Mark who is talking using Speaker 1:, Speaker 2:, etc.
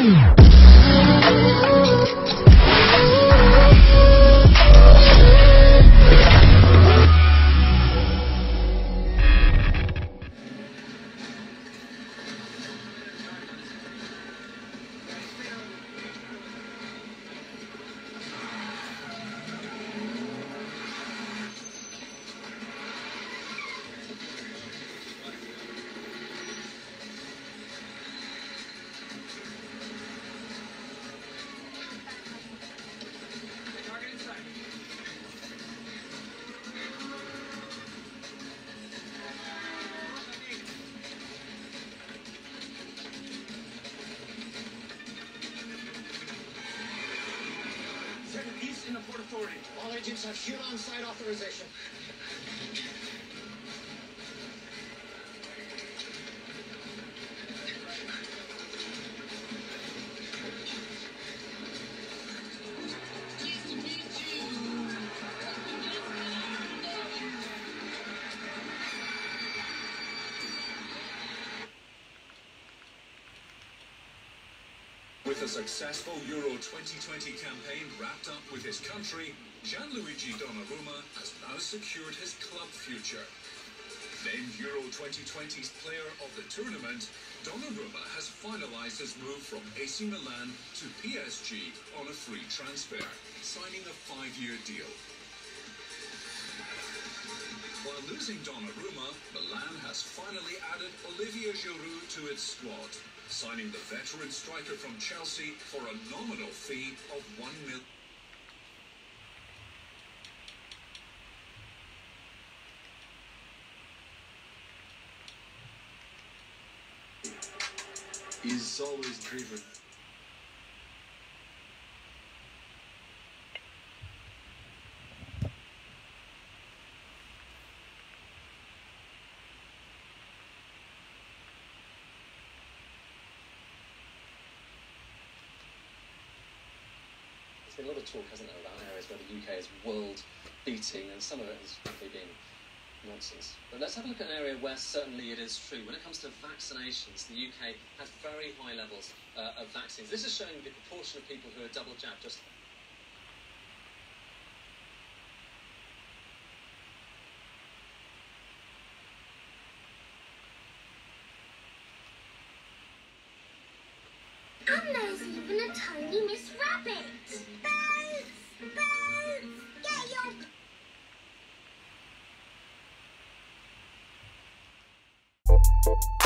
Speaker 1: Yeah. Port Authority.
Speaker 2: All agents have shoot on sight authorization.
Speaker 3: With a successful Euro 2020 campaign wrapped up with his country, Gianluigi Donnarumma has now secured his club future. Named Euro 2020's player of the tournament, Donnarumma has finalised his move from AC Milan to PSG on a free transfer, signing a five-year deal. While losing Donnarumma, Milan has finally added Olivier Giroud to its squad, signing the veteran striker from Chelsea for a nominal fee of one million.
Speaker 1: He's always driven.
Speaker 4: Been a lot of talk, hasn't there, about areas where the UK is world beating, and some of it has frankly been nonsense. But let's have a look at an area where certainly it is true. When it comes to vaccinations, the UK has very high levels uh, of vaccines. This is showing the proportion of people who are double jabbed just
Speaker 5: you